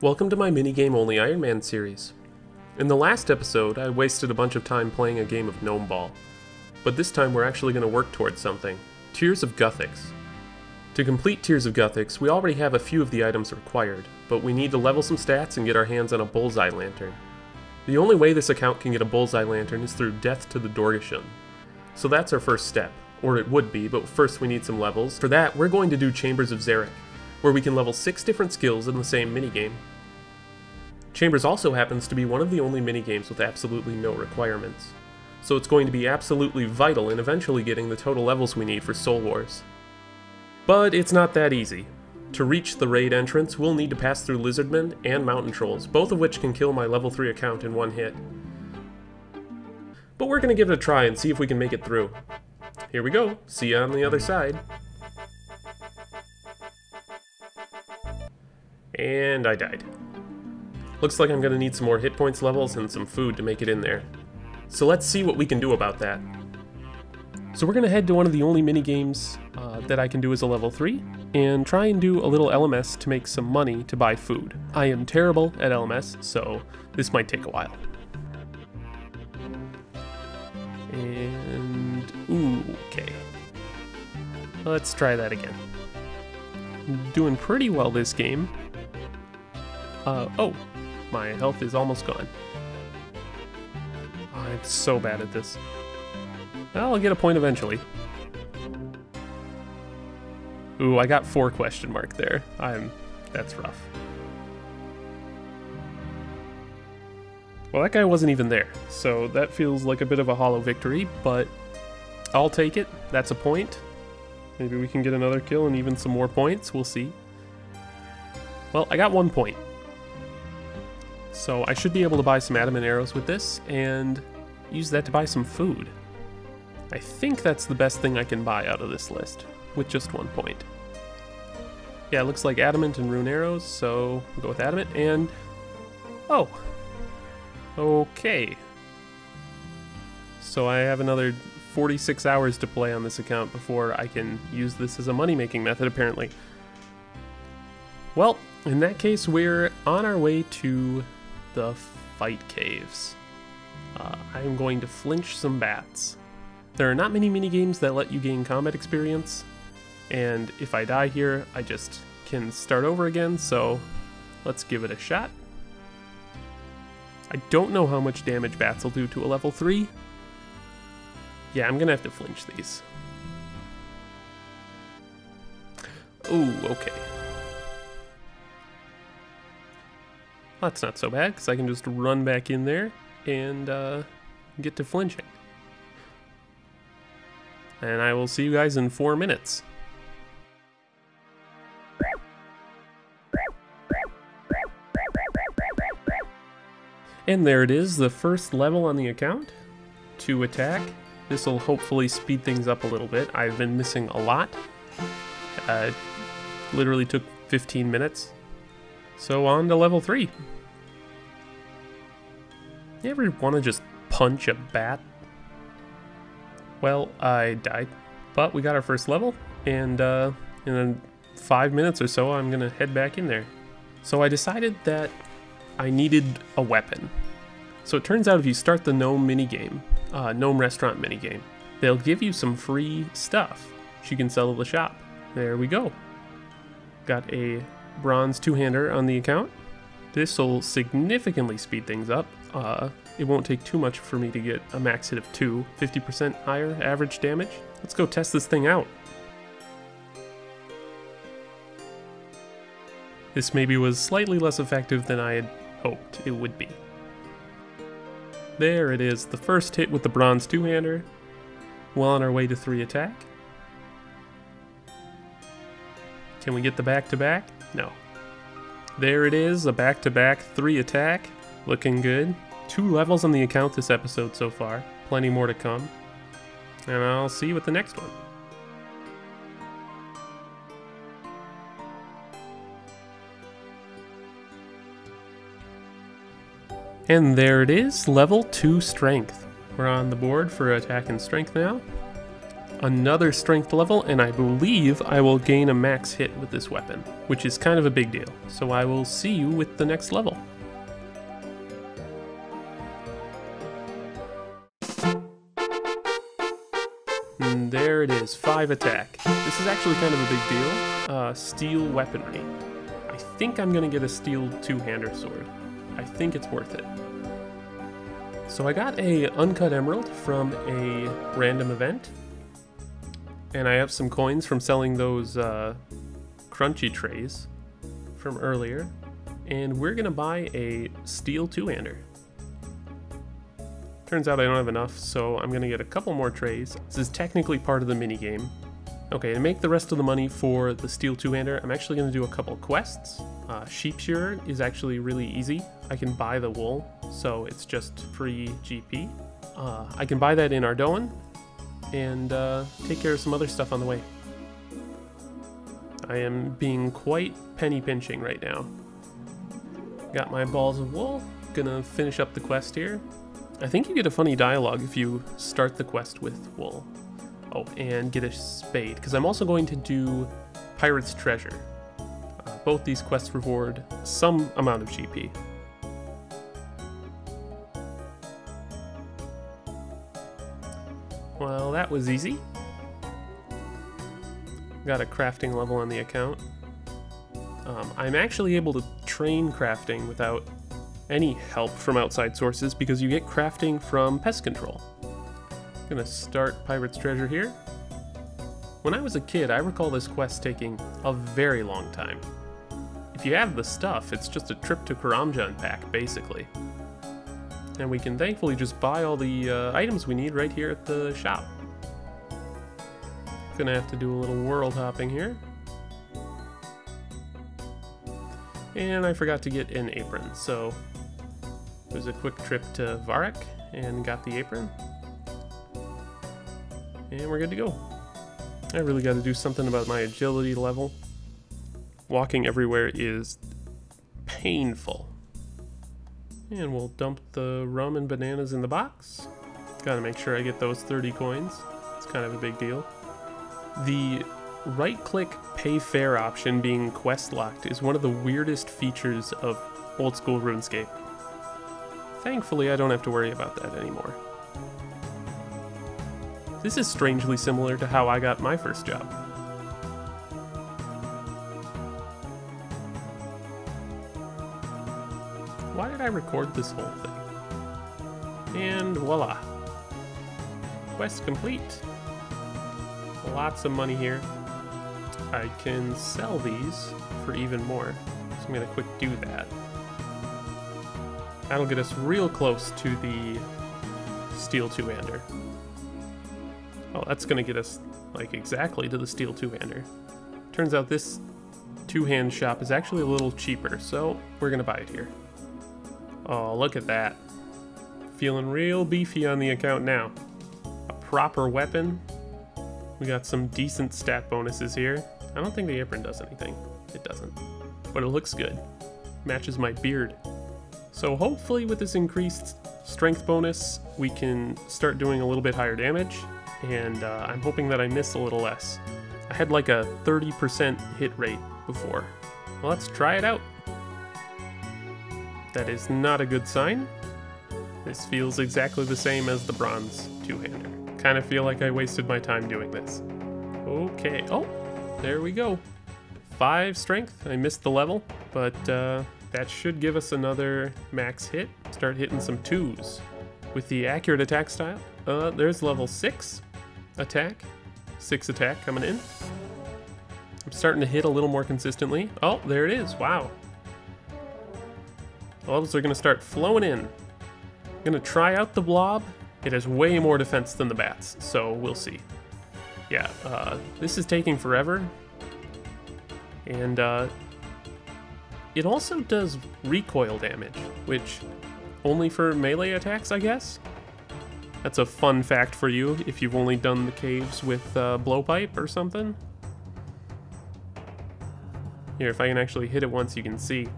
Welcome to my minigame only Iron Man series. In the last episode, I wasted a bunch of time playing a game of Gnome Ball, but this time we're actually going to work towards something Tears of Guthix. To complete Tears of Guthix, we already have a few of the items required, but we need to level some stats and get our hands on a Bullseye Lantern. The only way this account can get a Bullseye Lantern is through Death to the Dorgeshuun. So that's our first step, or it would be, but first we need some levels. For that, we're going to do Chambers of Xeric, where we can level 6 different skills in the same minigame. Chambers also happens to be one of the only minigames with absolutely no requirements, so it's going to be absolutely vital in eventually getting the total levels we need for Soul Wars. But it's not that easy. To reach the raid entrance, we'll need to pass through Lizardmen and Mountain Trolls, both of which can kill my level 3 account in one hit. But we're gonna give it a try and see if we can make it through. Here we go, see you on the other side. And I died. Looks like I'm gonna need some more hit points levels and some food to make it in there. So let's see what we can do about that. So we're gonna head to one of the only mini games uh, that I can do as a level 3, and try and do a little LMS to make some money to buy food. I am terrible at LMS, so this might take a while. And, ooh, okay. Let's try that again. Doing pretty well this game. Uh, oh, my health is almost gone. Oh, I'm so bad at this. I'll get a point eventually. Ooh, I got four question mark there. I'm... that's rough. Well, that guy wasn't even there, so that feels like a bit of a hollow victory, but I'll take it. That's a point. Maybe we can get another kill and even some more points. We'll see. Well, I got one point. So I should be able to buy some adamant arrows with this and use that to buy some food. I think that's the best thing I can buy out of this list, with just one point. Yeah, it looks like adamant and rune arrows, so we'll go with adamant and... Oh! Okay. So I have another 46 hours to play on this account before I can use this as a money-making method, apparently. Well, in that case, we're on our way to the fight caves. Uh, I am going to flinch some bats. There are not many minigames that let you gain combat experience, and if I die here, I just can start over again, so let's give it a shot. I don't know how much damage bats will do to a level 3. Yeah, I'm gonna have to flinch these. Ooh, okay. That's not so bad, because I can just run back in there and uh, get to flinching. And I will see you guys in four minutes. And there it is, the first level on the account. To attack. This will hopefully speed things up a little bit. I've been missing a lot. Uh, literally took 15 minutes. So on to level 3. You ever want to just punch a bat? Well, I died. But we got our first level, and uh, in five minutes or so, I'm going to head back in there. So I decided that I needed a weapon. So it turns out if you start the Gnome minigame, uh, Gnome Restaurant minigame, they'll give you some free stuff you can sell at the shop. There we go. Got a bronze two-hander on the account. This will significantly speed things up. Uh, it won't take too much for me to get a max hit of 2, 50% higher average damage. Let's go test this thing out. This maybe was slightly less effective than I had hoped it would be. There it is, the first hit with the bronze two-hander. Well on our way to 3 attack. Can we get the back-to-back? -back? No. There it is, a back-to-back -back 3 attack. Looking good. Two levels on the account this episode so far. Plenty more to come. And I'll see you with the next one. And there it is, level 2 strength. We're on the board for attack and strength now. another strength level, and I believe I will gain a max hit with this weapon, which is kind of a big deal. So I will see you with the next level. And there it is, 5 attack. This is actually kind of a big deal. Uh, steel weaponry. I think I'm gonna get a steel two-hander sword. I think it's worth it. So I got a uncut emerald from a random event, and I have some coins from selling those uh, crunchy trays from earlier, and we're gonna buy a steel two-hander. Turns out I don't have enough, so I'm gonna get a couple more trays. This is technically part of the mini game. Okay, to make the rest of the money for the steel two-hander, I'm actually gonna do a couple quests. Uh, sheep shearer is actually really easy. I can buy the wool, so it's just free GP. Uh, I can buy that in Ardougne, and uh, take care of some other stuff on the way. I am being quite penny pinching right now. Got my balls of wool, gonna finish up the quest here. I think you get a funny dialogue if you start the quest with wool. Oh, and get a spade, because I'm also going to do Pirate's Treasure. Uh, both these quests reward some amount of GP. Well, that was easy. Got a crafting level on the account. Um, I'm actually able to train crafting without any help from outside sources because you get crafting from pest control. I'm gonna start Pirate's Treasure here. When I was a kid, I recall this quest taking a very long time. If you have the stuff, it's just a trip to Karamjan pack, basically. And we can thankfully just buy all the uh, items we need right here at the shop. Gonna have to do a little world hopping here. And I forgot to get an apron, so there's a quick trip to Varrock and got the apron. And we're good to go. I really got to do something about my agility level. Walking everywhere is painful. And we'll dump the rum and bananas in the box. Gotta make sure I get those 30 coins. It's kind of a big deal. The right-click pay fare option being quest locked is one of the weirdest features of old school RuneScape. Thankfully, I don't have to worry about that anymore. This is strangely similar to how I got my first job. Why did I record this whole thing? And voila. Quest complete. Lots of money here. I can sell these for even more. So I'm gonna quick do that. That'll get us real close to the steel two-hander. Oh, that's gonna get us like exactly to the steel two-hander. Turns out this two-hand shop is actually a little cheaper, so we're gonna buy it here. Oh, look at that. Feeling real beefy on the account now. A proper weapon. We got some decent stat bonuses here. I don't think the apron does anything. It doesn't. But it looks good. Matches my beard. So hopefully with this increased strength bonus, we can start doing a little bit higher damage. And uh, I'm hoping that I miss a little less. I had like a 30% hit rate before. Well, let's try it out. That is not a good sign. This feels exactly the same as the bronze two-hander. Kind of feel like I wasted my time doing this. Okay, oh, there we go. Five strength, I missed the level, but uh, that should give us another max hit. Start hitting some twos. With the accurate attack style, uh, there's level six attack, six attack coming in. I'm starting to hit a little more consistently. Oh, there it is, wow. Levels are gonna start flowing in. I'm gonna try out the blob. It has way more defense than the bats, so we'll see. Yeah, uh, this is taking forever. And uh, it also does recoil damage, which only for melee attacks, I guess? That's a fun fact for you if you've only done the caves with uh, blowpipe or something. Here, if I can actually hit it once, you can see.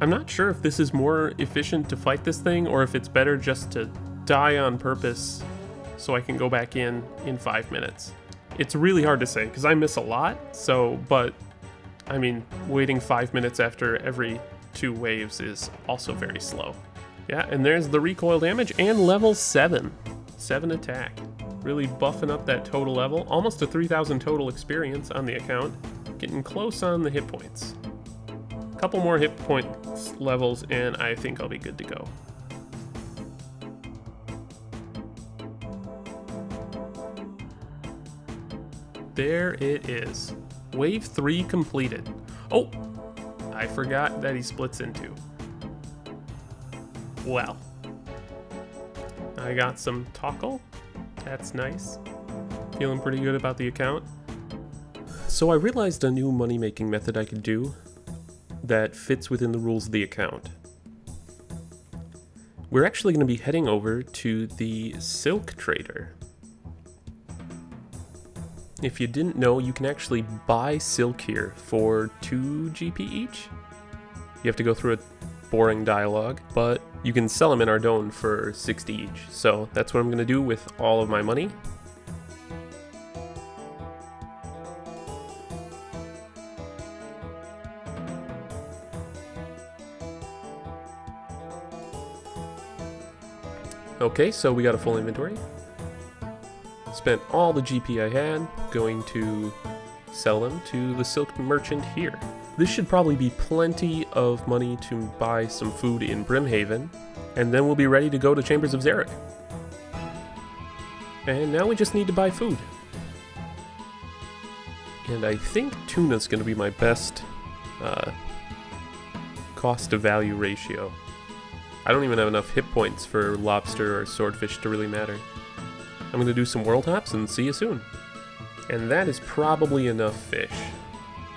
I'm not sure if this is more efficient to fight this thing or if it's better just to die on purpose so I can go back in in five minutes. It's really hard to say because I miss a lot, so, but I mean, waiting five minutes after every two waves is also very slow. Yeah, and there's the recoil damage and level 7. 7 attack. Really buffing up that total level. Almost a 3,000 total experience on the account. Getting close on the hit points. A Couple more hit points levels and I think I'll be good to go. There it is. Wave 3 completed. Oh, I forgot that he splits into. Well, I got some Tokkul. That's nice. Feeling pretty good about the account. So I realized a new money making method I could do that fits within the rules of the account. We're actually going to be heading over to the Silk Trader. If you didn't know, you can actually buy silk here for 2 GP each. You have to go through a boring dialogue, but you can sell them in Ardougne for 60 each. So that's what I'm going to do with all of my money. Okay, so we got a full inventory. Spent all the GP I had going to sell them to the silk merchant here. This should probably be plenty of money to buy some food in Brimhaven, and then we'll be ready to go to Chambers of Xeric. And now we just need to buy food. And I think tuna's going to be my best uh, cost to value ratio. I don't even have enough hit points for lobster or swordfish to really matter. I'm going to do some world hops and see you soon. And that is probably enough fish.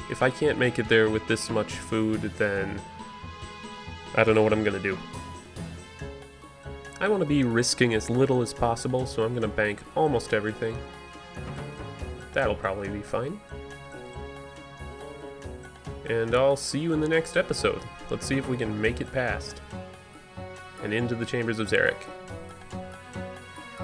If I can't make it there with this much food, then I don't know what I'm going to do. I want to be risking as little as possible, so I'm going to bank almost everything. That'll probably be fine. And I'll see you in the next episode. Let's see if we can make it past. And into the Chambers of Xeric.